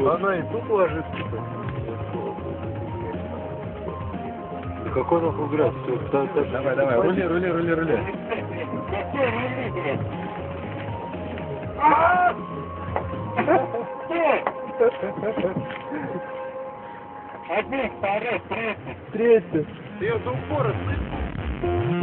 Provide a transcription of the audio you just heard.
Она и тут ложится. Типа. Да какой нахуй град? Всё, да, да, Давай, давай, рули, рули, рули, рули. Один, второй, третий. Третий. Ты ее до упора слышишь?